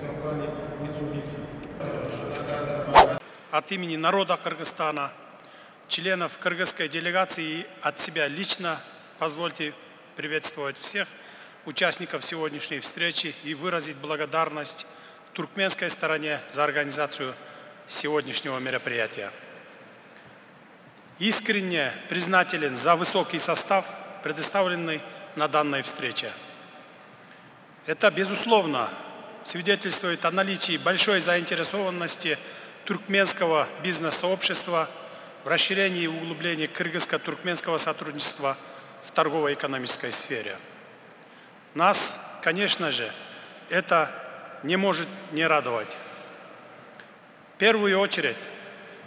компании Mitsubishi. От имени народа Кыргызстана, членов кыргызской делегации и от себя лично позвольте приветствовать всех участников сегодняшней встречи и выразить благодарность туркменской стороне за организацию сегодняшнего мероприятия. Искренне признателен за высокий состав, предоставленный на данной встрече. Это, безусловно, свидетельствует о наличии большой заинтересованности туркменского бизнес-сообщества в расширении и углублении кыргызско-туркменского сотрудничества в торгово-экономической сфере. Нас, конечно же, это не может не радовать. В первую очередь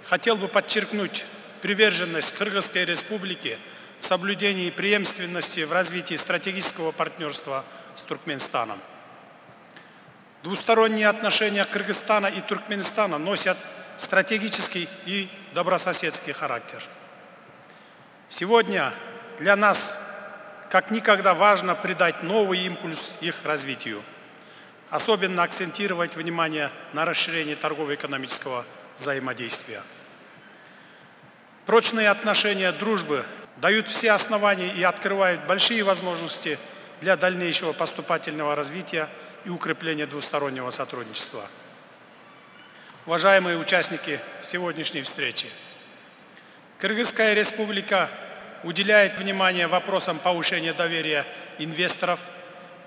хотел бы подчеркнуть приверженность Кыргызской Республики в соблюдении преемственности в развитии стратегического партнерства с Туркменистаном. Двусторонние отношения Кыргызстана и Туркменистана носят стратегический и добрососедский характер. Сегодня для нас как никогда важно придать новый импульс их развитию. Особенно акцентировать внимание на расширении торгово-экономического взаимодействия. Прочные отношения дружбы дают все основания и открывают большие возможности для дальнейшего поступательного развития и укрепления двустороннего сотрудничества. Уважаемые участники сегодняшней встречи, Кыргызская республика уделяет внимание вопросам повышения доверия инвесторов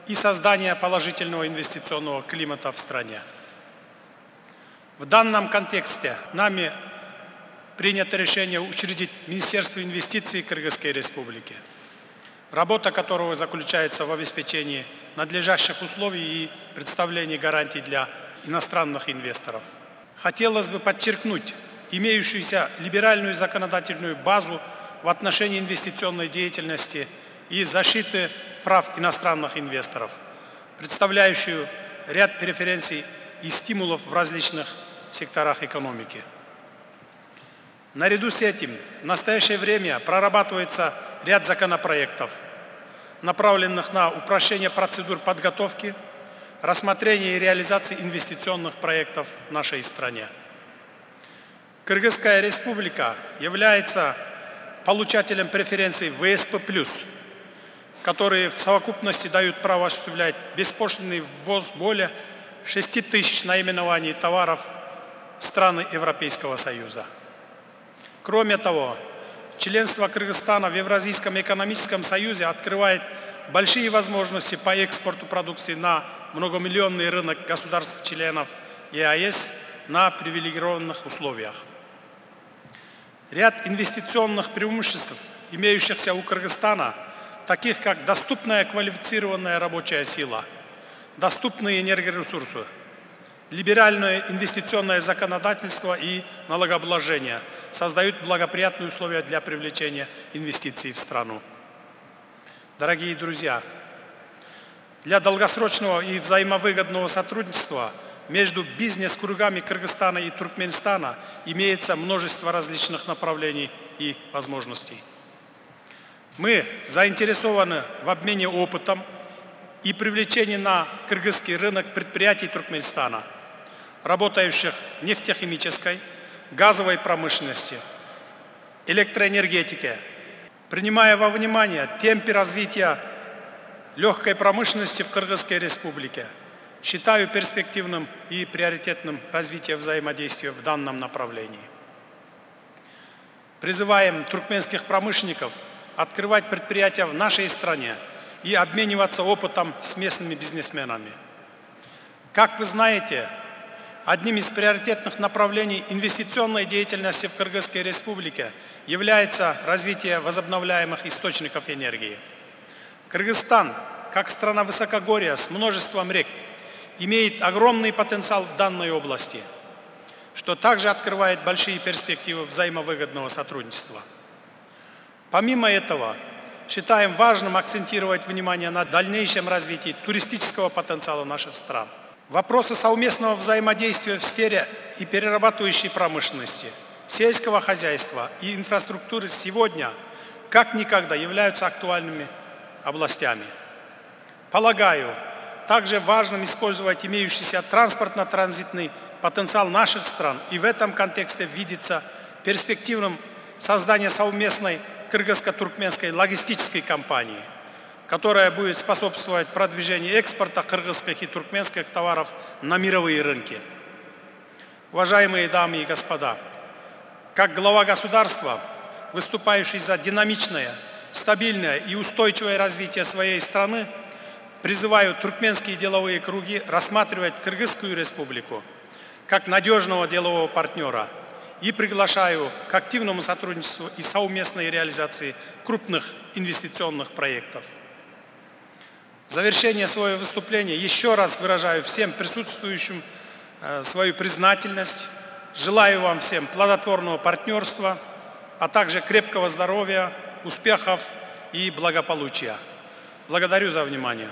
и создания положительного инвестиционного климата в стране. В данном контексте нами принято решение учредить Министерство инвестиций Кыргызской Республики, работа которого заключается в обеспечении надлежащих условий и представлении гарантий для иностранных инвесторов. Хотелось бы подчеркнуть имеющуюся либеральную законодательную базу в отношении инвестиционной деятельности и защиты прав иностранных инвесторов, представляющую ряд преференций и стимулов в различных секторах экономики. Наряду с этим в настоящее время прорабатывается ряд законопроектов, направленных на упрощение процедур подготовки, рассмотрения и реализации инвестиционных проектов в нашей стране. Кыргызская республика является получателем преференций ВСП+, которые в совокупности дают право осуществлять беспошлинный ввоз более 6 тысяч наименований товаров в страны Европейского Союза. Кроме того, членство Кыргызстана в Евразийском экономическом союзе открывает большие возможности по экспорту продукции на многомиллионный рынок государств-членов ЕАЭС на привилегированных условиях. Ряд инвестиционных преимуществ, имеющихся у Кыргызстана, таких как доступная квалифицированная рабочая сила, доступные энергоресурсы, либеральное инвестиционное законодательство и налогообложение создают благоприятные условия для привлечения инвестиций в страну. Дорогие друзья, для долгосрочного и взаимовыгодного сотрудничества между бизнес-кругами Кыргызстана и Туркменистана имеется множество различных направлений и возможностей. Мы заинтересованы в обмене опытом и привлечении на кыргызский рынок предприятий Туркменистана, работающих в нефтехимической, газовой промышленности, электроэнергетике, принимая во внимание темпы развития легкой промышленности в Кыргызской республике, считаю перспективным и приоритетным развитие взаимодействия в данном направлении. Призываем туркменских промышленников открывать предприятия в нашей стране и обмениваться опытом с местными бизнесменами. Как вы знаете, Одним из приоритетных направлений инвестиционной деятельности в Кыргызской республике является развитие возобновляемых источников энергии. Кыргызстан, как страна высокогорья с множеством рек, имеет огромный потенциал в данной области, что также открывает большие перспективы взаимовыгодного сотрудничества. Помимо этого, считаем важным акцентировать внимание на дальнейшем развитии туристического потенциала наших стран – Вопросы совместного взаимодействия в сфере и перерабатывающей промышленности, сельского хозяйства и инфраструктуры сегодня как никогда являются актуальными областями. Полагаю, также важным использовать имеющийся транспортно-транзитный потенциал наших стран. И в этом контексте видится перспективным создание совместной кыргызско-туркменской логистической компании, которая будет способствовать продвижению экспорта кыргызских и туркменских товаров на мировые рынки. Уважаемые дамы и господа, как глава государства, выступающий за динамичное, стабильное и устойчивое развитие своей страны, призываю туркменские деловые круги рассматривать Кыргызскую республику как надежного делового партнера и приглашаю к активному сотрудничеству и совместной реализации крупных инвестиционных проектов. В завершение своего выступления еще раз выражаю всем присутствующим э, свою признательность. Желаю вам всем плодотворного партнерства, а также крепкого здоровья, успехов и благополучия. Благодарю за внимание.